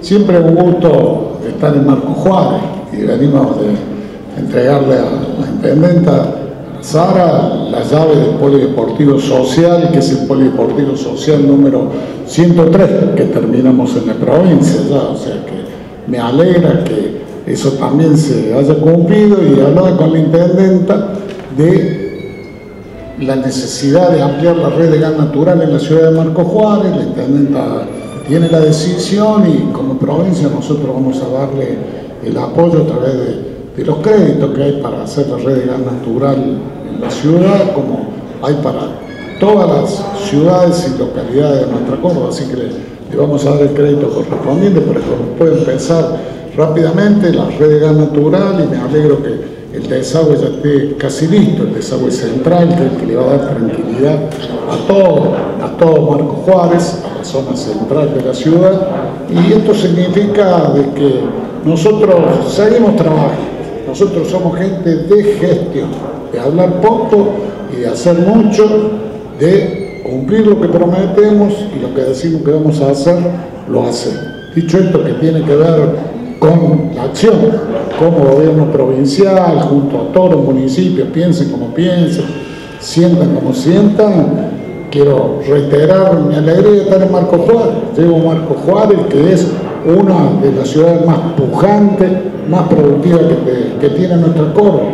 siempre un gusto estar en Marco Juárez y venimos de entregarle a la intendenta Sara la llave del polideportivo social, que es el polideportivo social número 103 que terminamos en la provincia o sea que me alegra que eso también se haya cumplido y hablaba con la intendenta de la necesidad de ampliar la red de gas natural en la ciudad de Marco Juárez, la intendenta tiene la decisión y como provincia nosotros vamos a darle el apoyo a través de, los créditos que hay para hacer la red de gas natural en la ciudad, como hay para todas las ciudades y localidades de nuestra Córdoba, así que le, vamos a dar el crédito correspondiente para que pueda empezar rápidamente la gas natural y me alegro que el desagüe ya esté casi listo, el desagüe central, que le va a dar tranquilidad a todo, a todo Marco Juárez, a la zona central de la ciudad, y esto significa de que nosotros seguimos trabajando, nosotros somos gente de gestión, de hablar poco y de hacer mucho, de cumplir lo que prometemos y lo que decimos que vamos a hacer, lo hacemos. Dicho esto que tiene que ver acción, como gobierno provincial, junto a todos los municipios, piensen como piensen, sientan como sientan. Quiero reiterar mi alegría de estar en Marco Juárez. Llevo Marco Juárez, que es una de las ciudades más pujantes, más productivas que, tiene nuestra Córdoba.